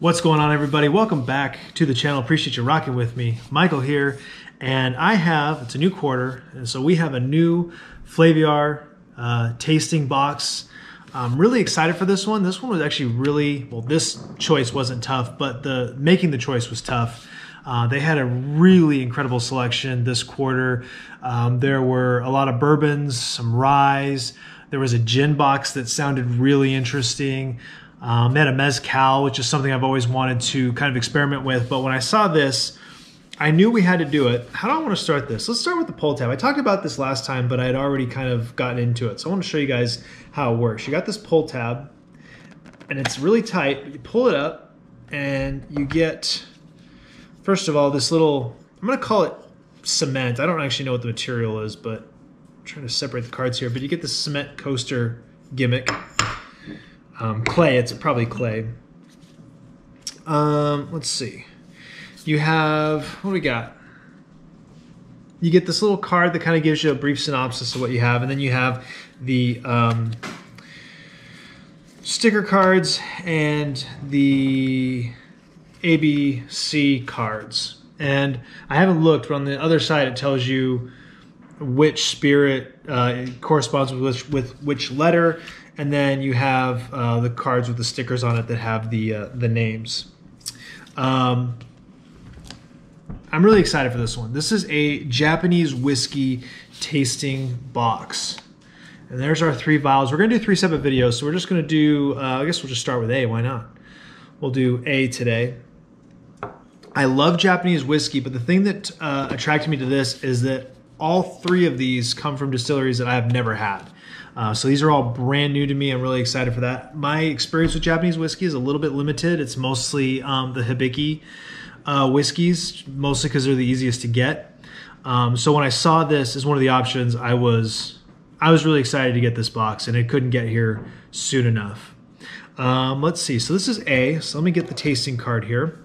What's going on, everybody? Welcome back to the channel. Appreciate you rocking with me. Michael here, and I have, it's a new quarter, and so we have a new Flaviar uh, tasting box. I'm really excited for this one. This one was actually really, well, this choice wasn't tough, but the making the choice was tough. Uh, they had a really incredible selection this quarter. Um, there were a lot of bourbons, some ryes. There was a gin box that sounded really interesting. Um, had a mezcal, which is something I've always wanted to kind of experiment with. But when I saw this, I knew we had to do it. How do I want to start this? Let's start with the pull tab. I talked about this last time, but I had already kind of gotten into it. So I want to show you guys how it works. You got this pull tab, and it's really tight. You pull it up, and you get, first of all, this little, I'm going to call it cement. I don't actually know what the material is, but I'm trying to separate the cards here. But you get the cement coaster gimmick um, clay. It's probably clay. Um, let's see. You have what do we got? You get this little card that kind of gives you a brief synopsis of what you have, and then you have the um, sticker cards and the ABC cards. And I haven't looked, but on the other side it tells you which spirit uh, corresponds with which, with which letter, and then you have uh, the cards with the stickers on it that have the uh, the names. Um, I'm really excited for this one. This is a Japanese whiskey tasting box. And there's our three vials. We're going to do three separate videos, so we're just going to do, uh, I guess we'll just start with A, why not? We'll do A today. I love Japanese whiskey, but the thing that uh, attracted me to this is that all three of these come from distilleries that I have never had. Uh, so these are all brand new to me. I'm really excited for that. My experience with Japanese whiskey is a little bit limited. It's mostly um, the Hibiki uh, whiskeys, mostly because they're the easiest to get. Um, so when I saw this as one of the options, I was I was really excited to get this box, and it couldn't get here soon enough. Um, let's see. So this is A. So let me get the tasting card here.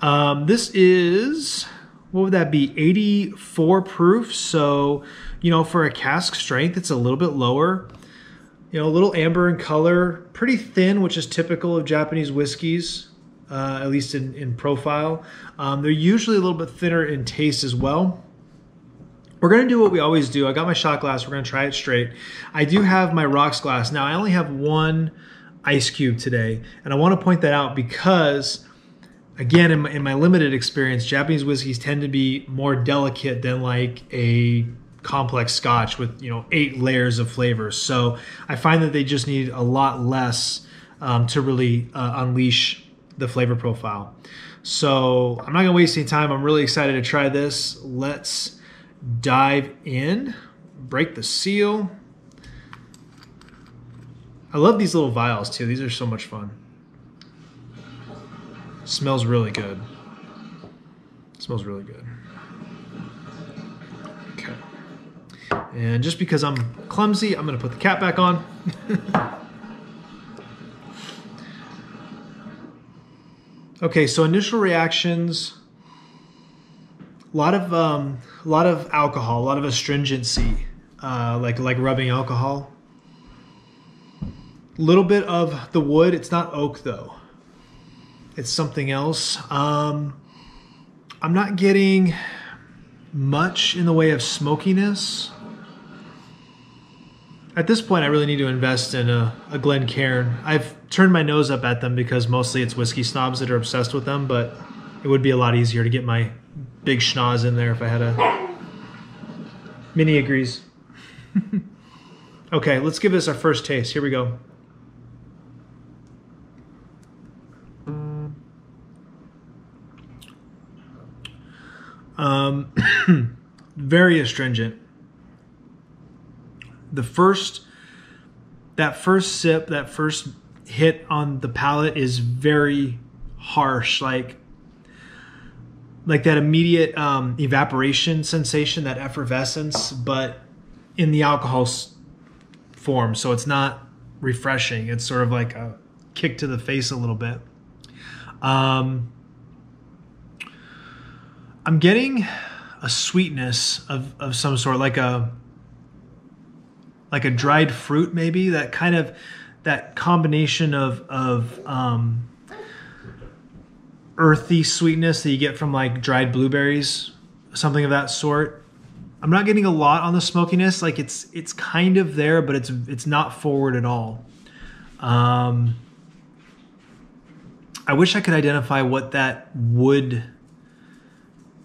Um, this is what would that be 84 proof so you know for a cask strength it's a little bit lower. You know a little amber in color pretty thin which is typical of japanese whiskeys uh, at least in, in profile. Um, they're usually a little bit thinner in taste as well. We're to do what we always do. I got my shot glass. We're to try it straight. I do have my rocks glass. Now i only have one ice cube today and i want to point that out because again, in my, in my limited experience, Japanese whiskeys tend to be more delicate than like a complex scotch with you know eight layers of flavors. So I find that they just need a lot less um, to really uh, unleash the flavor profile. So I'm not gonna waste any time. I'm really excited to try this. Let's dive in, break the seal. I love these little vials too. These are so much fun. Smells really good. Smells really good. And just because I'm clumsy, I'm to put the cap back on. okay, so initial reactions. A lot of um, a lot of alcohol, a lot of astringency, uh, like like rubbing alcohol. Little bit of the wood. It's not oak though it's something else. Um, I'm not getting much in the way of smokiness. At this point, I really need to invest in a, a Glencairn. I've turned my nose up at them because mostly it's whiskey snobs that are obsessed with them, but it would be a lot easier to get my big schnoz in there if I had a... Minnie agrees. okay, let's give this our first taste. Here we go. Um, very astringent. The first, that first sip, that first hit on the palate is very harsh, like like that immediate um, evaporation sensation, that effervescence, but in the alcohol form. So it's not refreshing. It's sort of like a kick to the face a little bit. Um, I'm getting a sweetness of, of some sort, like a like a dried fruit, maybe that kind of that combination of of um, earthy sweetness that you get from like dried blueberries, something of that sort. I'm not getting a lot on the smokiness. Like it's it's kind of there, but it's it's not forward at all. Um, I wish I could identify what that wood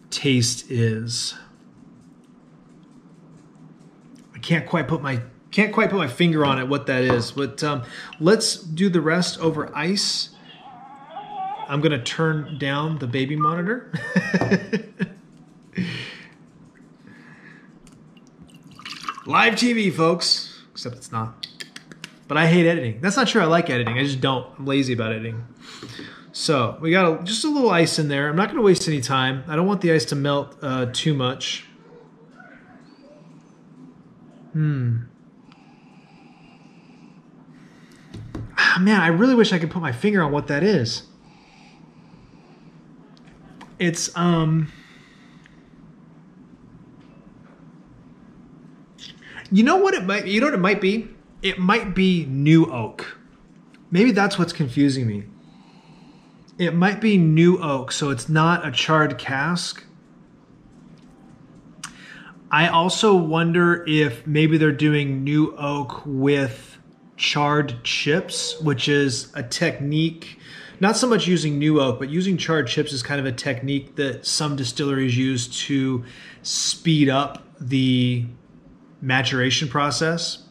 taste is. I can't quite put my can't quite put my finger on it what that is. But um, let's do the rest over ice. I'm gonna turn down the baby monitor. Live TV, folks. Except it's not. But I hate editing. That's not true. I like editing. I just don't. I'm lazy about editing. So we got a, just a little ice in there. I'm not to waste any time. I don't want the ice to melt uh, too much. Hmm. Man, I really wish I could put my finger on what that is. It's um. You know what it might. You know what it might be. It might be new oak. Maybe that's what's confusing me. It might be new oak, so it's not a charred cask. I also wonder if maybe they're doing new oak with charred chips, which is a technique, not so much using new oak, but using charred chips is kind of a technique that some distilleries use to speed up the maturation process.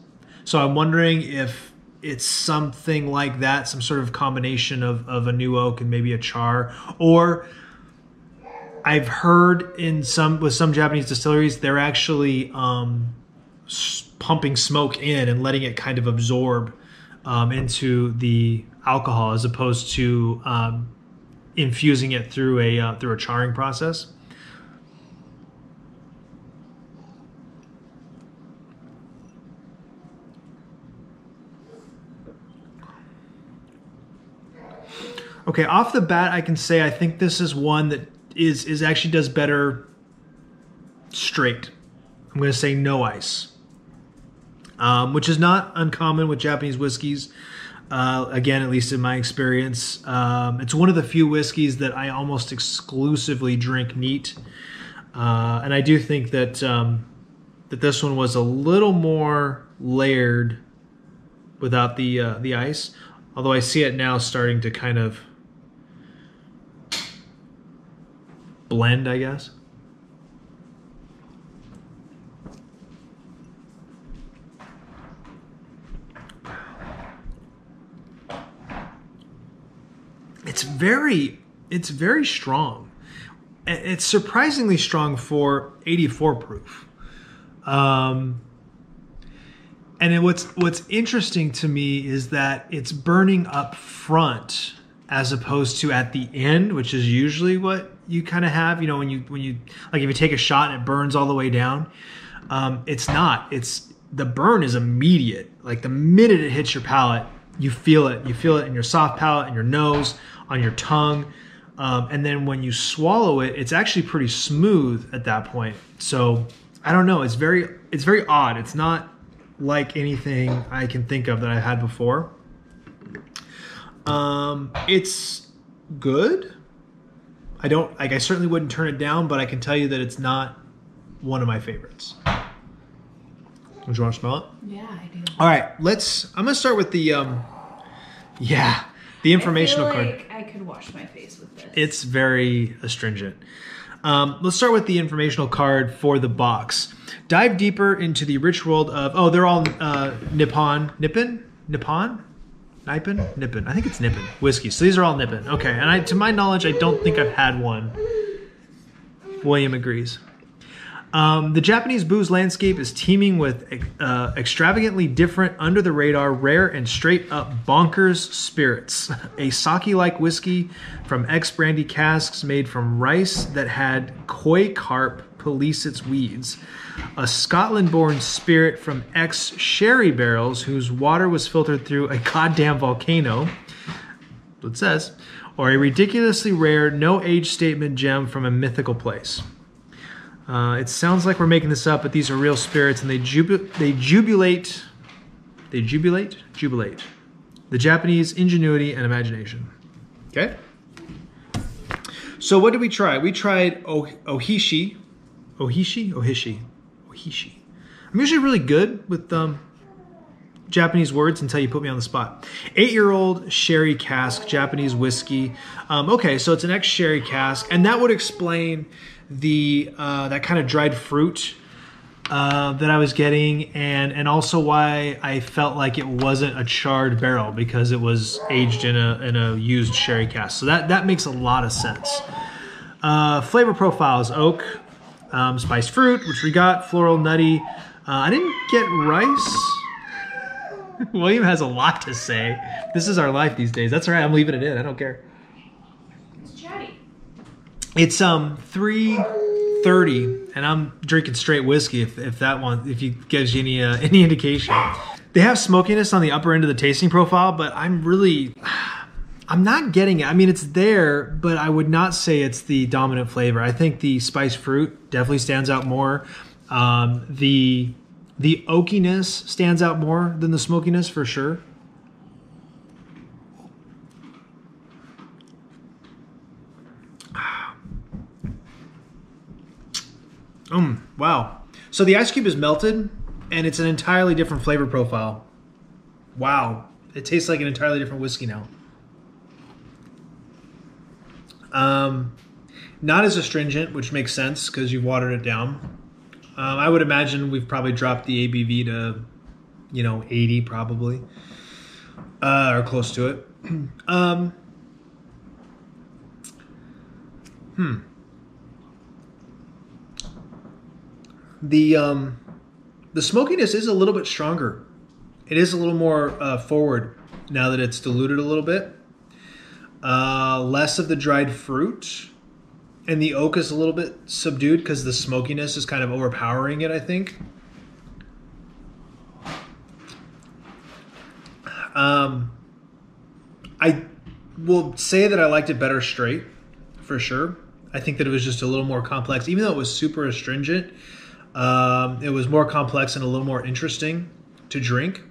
So I'm wondering if it's something like that, some sort of combination of, of a new oak and maybe a char. Or I've heard in some with some Japanese distilleries, they're actually um, pumping smoke in and letting it kind of absorb um, into the alcohol as opposed to um, infusing it through a uh, through a charring process. Okay, off the bat, I can say I think this is one that is is actually does better straight. I'm going to say no ice, um, which is not uncommon with Japanese whiskeys. Uh, again, at least in my experience, um, it's one of the few whiskeys that I almost exclusively drink neat, uh, and I do think that um, that this one was a little more layered without the uh, the ice. Although I see it now starting to kind of blend, I guess. It's very it's very strong. It's surprisingly strong for 84 proof. Um, and what's what's interesting to me is that it's burning up front as opposed to at the end, which is usually what you kind of have. You know, when you when you like if you take a shot and it burns all the way down, um, it's not. It's the burn is immediate. Like the minute it hits your palate, you feel it. You feel it in your soft palate, in your nose, on your tongue. Um, and then when you swallow it, it's actually pretty smooth at that point. So I don't know. It's very it's very odd. It's not like anything I can think of that I had before. Um, it's good. I don't like. I certainly wouldn't turn it down, but I can tell you that it's not one of my favorites. Would you want to smell it? Yeah, I do. All right, let's. I'm gonna start with the. Um, yeah, the informational I feel card. like I could wash my face with this. It's very astringent. Um, let's start with the informational card for the box. Dive deeper into the rich world of. Oh, they're all uh, Nippon, Nippon, Nippon, Nippon, Nippon. I think it's Nippon whiskey. So these are all Nippon. Okay, and I, to my knowledge, I don't think I've had one. William agrees. Um, the Japanese booze landscape is teeming with uh, extravagantly different, under the radar, rare, and straight up bonkers spirits. A sake like whiskey from ex brandy casks made from rice that had koi carp police its weeds. A Scotland born spirit from ex sherry barrels whose water was filtered through a goddamn volcano. It says. Or a ridiculously rare, no age statement gem from a mythical place. Uh, it sounds like we're making this up, but these are real spirits, and they jubi- they jubilate, they jubilate, jubilate, the Japanese ingenuity and imagination. Okay. So what did we try? We tried oh- Ohishi, Ohishi, Ohishi, Ohishi. I'm usually really good with um, Japanese words until you put me on the spot. Eight-year-old sherry cask, Japanese whiskey. Um, okay, so it's an ex-sherry cask, and that would explain the uh, that kind of dried fruit uh, that I was getting, and and also why I felt like it wasn't a charred barrel because it was aged in a in a used sherry cask. So that that makes a lot of sense. Uh, flavor profiles: oak, um, spiced fruit, which we got, floral, nutty. Uh, I didn't get rice. William has a lot to say. This is our life these days. That's all right. I'm leaving it in. I don't care. It's um three thirty, and I'm drinking straight whiskey. If, if that one, if you gives you any uh, any indication, they have smokiness on the upper end of the tasting profile, but I'm really, I'm not getting it. I mean, it's there, but I would not say it's the dominant flavor. I think the spiced fruit definitely stands out more. Um, the the oakiness stands out more than the smokiness for sure. Um, wow. So the ice cube is melted and it's an entirely different flavor profile. Wow. It tastes like an entirely different whiskey now. Um, not as astringent, which makes sense because you've watered it down. Um, I would imagine we've probably dropped the ABV to, you know, 80 probably, uh, or close to it. um, hmm. The um, the smokiness is a little bit stronger. It is a little more uh, forward now that it's diluted a little bit. Uh, less of the dried fruit and the oak is a little bit subdued because the smokiness is kind of overpowering it i think um, i will say that i liked it better straight for sure i think that it was just a little more complex even though it was super astringent um, it was more complex and a little more interesting to drink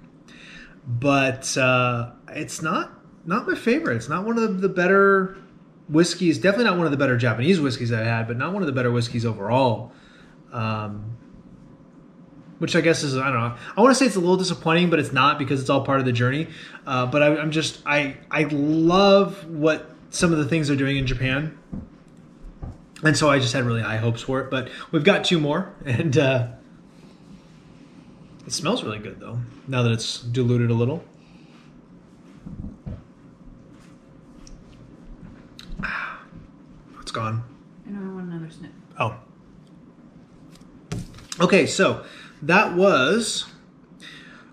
but uh, it's not not my favorite it's not one of the better whiskeys. Definitely not one of the better Japanese whiskeys I had, but not one of the better whiskeys overall. Um, which I guess is I don't know. I want to say it's a little disappointing, but it's not because it's all part of the journey. Uh, but I, am just I I love what some of the things they're doing in Japan, and so I just had really high hopes for it. But we've got two more, and uh, it smells really good though. Now that it's diluted a little. It's gone. I know I want another snip. Oh. Okay, so that was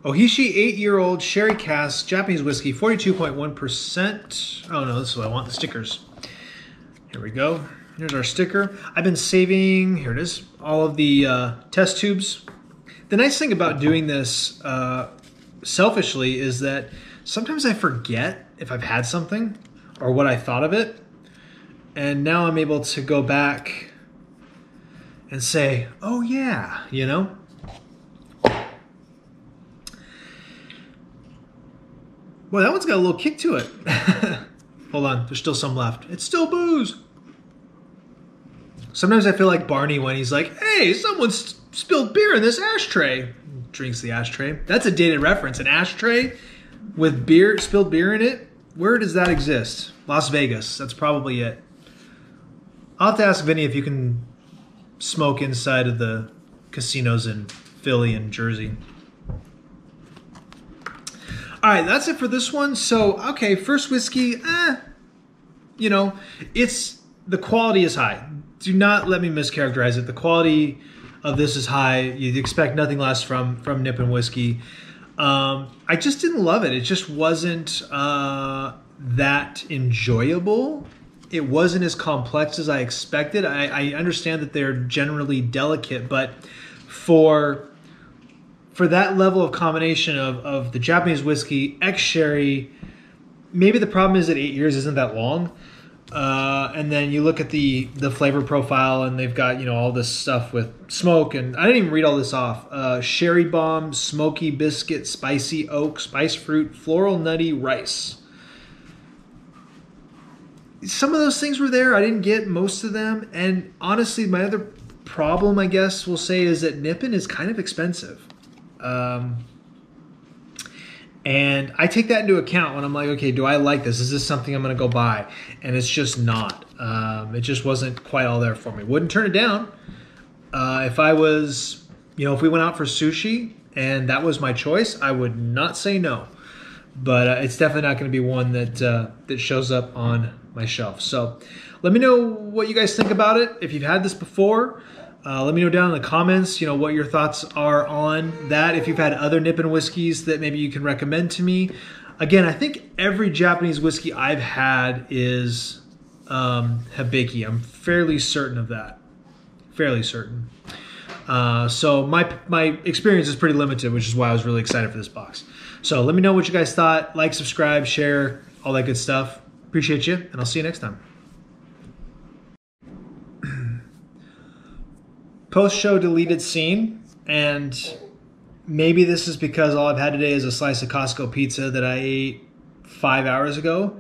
Ohishi eight year old sherry cask Japanese whiskey, 42.1%. Oh no, this is what I want the stickers. Here we go. Here's our sticker. I've been saving, here it is, all of the uh, test tubes. The nice thing about doing this uh, selfishly is that sometimes I forget if I've had something or what I thought of it and now I'm able to go back and say, "Oh yeah," you know. Well, that one's got a little kick to it. Hold on, there's still some left. It's still booze. Sometimes I feel like Barney when he's like, "Hey, someone spilled beer in this ashtray." Drinks the ashtray. That's a dated reference. An ashtray with beer, spilled beer in it. Where does that exist? Las Vegas. That's probably it. I'll have to ask Vinny if you can smoke inside of the casinos in Philly and Jersey. All right, that's it for this one. So, okay, first whiskey, eh, you know, it's the quality is high. Do not let me mischaracterize it. The quality of this is high. You'd expect nothing less from from Nippon whiskey. Um, I just didn't love it. It just wasn't uh, that enjoyable it wasn't as complex as I expected. I, I understand that they're generally delicate, but for for that level of combination of, of the Japanese whiskey, ex sherry, maybe the problem is that eight years isn't that long. Uh, and then you look at the the flavor profile, and they've got you know all this stuff with smoke, and I didn't even read all this off. Uh, sherry bomb, smoky biscuit, spicy oak, spice fruit, floral nutty rice. some of those things were there. I didn't get most of them, and honestly, my other problem, I guess, we'll say, is that Nippon is kind of expensive. Um, and I take that into account when I'm like, okay, do I like this? Is this something I'm going to go buy? And it's just not. Um, it just wasn't quite all there for me. Wouldn't turn it down. Uh, if I was, you know, if we went out for sushi and that was my choice, I would not say no. But uh, it's definitely not going to be one that uh, that shows up on my shelf. So, let me know what you guys think about it. If you've had this before, uh, let me know down in the comments, you know, what your thoughts are on that. If you've had other Nippon whiskeys that maybe you can recommend to me. Again, I think every Japanese whiskey I've had is um, Hibiki. I'm fairly certain of that. Fairly certain. Uh, so my my experience is pretty limited, which is why I was really excited for this box. So let me know what you guys thought. Like, subscribe, share, all that good stuff. Appreciate you, and I'll see you next time. Post show deleted scene, and maybe this is because all I've had today is a slice of Costco pizza that I ate five hours ago,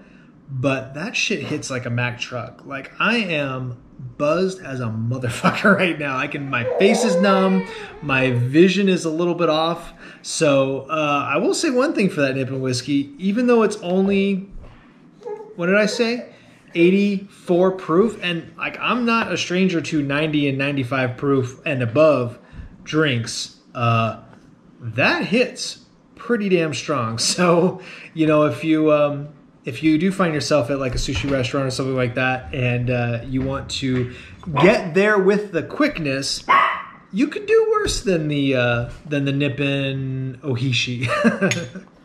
but that shit hits like a Mack truck. Like I am buzzed as a motherfucker right now. I can my face is numb, my vision is a little bit off. So uh, I will say one thing for that Nippon whiskey, even though it's only what did I say? 84 proof and like i'm not a stranger to 90 and 95 proof and above drinks. Uh that hits pretty damn strong. So you know if you um if you do find yourself at like a sushi restaurant or something like that and uh, you want to get there with the quickness you could do worse than the uh, than the nippon ohishi